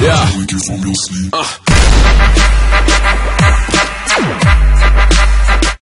Yeah. Wake you from sleep. Uh.